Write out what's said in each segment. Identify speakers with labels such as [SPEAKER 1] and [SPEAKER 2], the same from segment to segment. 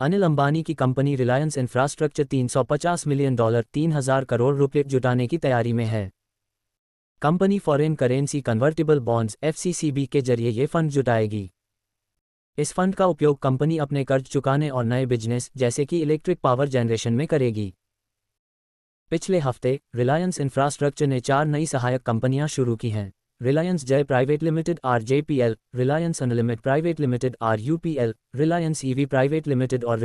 [SPEAKER 1] अनिल अंबानी की company Reliance infrastructure 350 million dollar 3000 crore रुपए जुटाने की तैयारी में है। Company foreign currency convertible bonds, FCCB के ज़रिए ये फंड जुटाएगी। इस फंड का उपयोग कंपनी अपने कर्ज चुकाने और नए बिज़नेस, जैसे कि इलेक्ट्रिक पावर जनरेशन में करेगी। पिछले हफ़्ते, रिलायंस इंफ्रास्ट्रक्चर ने चार नई सहायक कंपनियाँ शुरू की हैं। Private limited R JPL Reliance unlimited private limited R UPL Reliance EV private limited और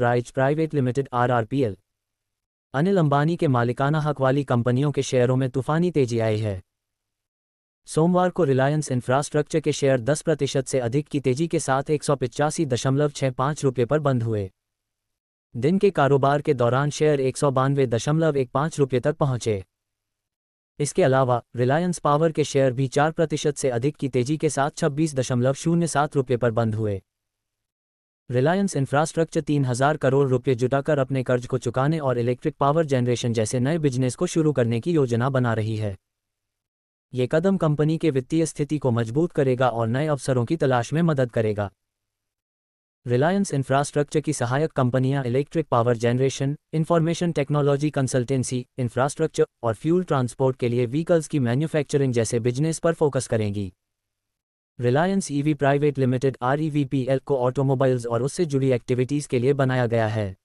[SPEAKER 1] rise private limited R RPL Anil Ambani के मालिकाना हक वाली कंपनियों के शेयरों में तूफानी तेज़ी आई है। सोमवार को रिलायंस इंफ्रास्ट्रक्चर के शेयर 10 प्रतिशत से अधिक की तेज़ी के साथ एक सौ पर बंद हुए। दिन के कारोबार के दौरान शेयर एक सौ रुपये तक पहुँचे। इसके अलावा रिलायंस पावर के शेयर भी चार प्रतिशत से अधिक की तेज़ी के साथ छब्बीस दशमलव शून्य सात रुपये पर बंद हुए। रिलायंस इंफ्रास्ट्रक्चर तीन हज़ार करोड़ रुपये जुटाकर अपने कर्ज को चुकाने और इलेक्ट्रिक पावर जनरेशन जैसे नए बिज़नेस को शुरू करने की योजना बना रही है। ये कदम कंपनी के वित्तीय स्थिति को मज़बूत करेगा और नए अवसरों की तलाश में मदद करेगा। रिलायंस इंफ्रास्ट्रक्चर की सहायक कंपनियाँ electric power generation information technology consultancy infrastructure और फ्यूल ट्रांसपोर्ट के लिए व्हीकल्स की मैन्युफैक्चरिंग जैसे बिज़नेस पर फोकस करेंगी। Reliance EV private limited R को ऑटोमोबाइल्स और उससे जुड़ी एक्टिविटीज़ के लिए बनाया गया है।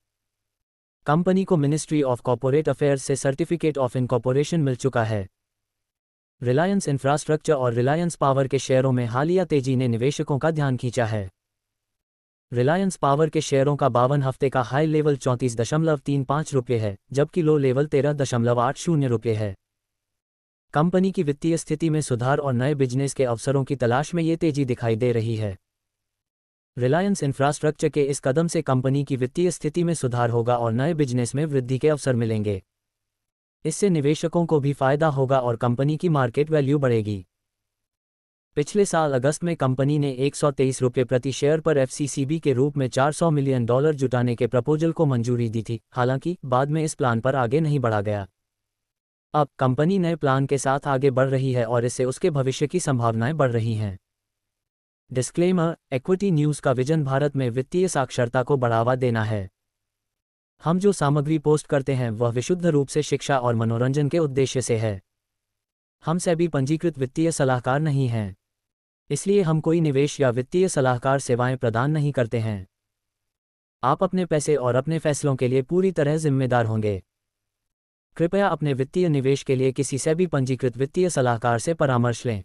[SPEAKER 1] कंपनी को मिनिस्ट्री ऑफ़ कॉर्पोरेट अफेयर्स से सर्टिफिकेट ऑफ़ इनकॉर्पोरेशन मिल चुका है। रिलायंस इंफ्रास्ट्रक्चर और रिलायंस पावर के शेयरों में हालिया तेज़ी ने निवेशकों का ध्यान खींचा है। रिलायंस पावर के शेयरों का बावन हफ़्ते का हाई लेवल चौंतीस दशमलव तीन पाँच रुपये है, जबकि लो लेवल तेरह दशमलव आठ शून्य रुपये है। कंपनी की वित्तीय स्थिति में सुधार और नए बिज़नेस के अवसरों की तलाश में ये तेज़ी दिखाई दे रही है। रिलायंस इंफ्रास्ट्रक्चर के इस कदम से कंपनी की वित्तीय स्थिति में सुधार होगा और नए बिज़नेस में वृद्धि के अवसर मिलेंगे। इससे निवेशकों को भी फ़ायदा होगा और कंपनी की मार्केट वैल्यू बढ़ेगी। पिछले साल अगस्त में कंपनी ने एक सौ तेईस रुपये प्रति शेयर पर एफसीसीबी के रूप में 400 मिलियन डॉलर जुटाने के प्रपोजल को मंजूरी दी थी, हालाँकि बाद में इस प्लान पर आगे नहीं बढ़ा गया। अब कंपनी नए प्लान के साथ आगे बढ़ रही है और इससे उसके भविष्य की संभावनाएँ बढ़ रही हैं। डिस्क्लेमर, इक्विटी न्यूज़ का विजन भारत में वित्तीय साक्षरता को बढ़ावा देना है। हम जो सामग्री पोस्ट करते हैं, वह विशुद्ध रूप से शिक्षा और मनोरंजन के उद्देश्य से है। हम सभी पंजीकृत वित्तीय सलाहकार नहीं हैं। इसलिए हम कोई निवेश या वित्तीय सलाहकार सेवाएँ प्रदान नहीं करते हैं। आप अपने पैसे और अपने फैसलों के लिए पूरी तरह जिम्मेदार होंगे। कृपया अपने वित्तीय निवेश के लिए किसी से भी पंजीकृत वित्तीय सलाहकार से परामर्श लें।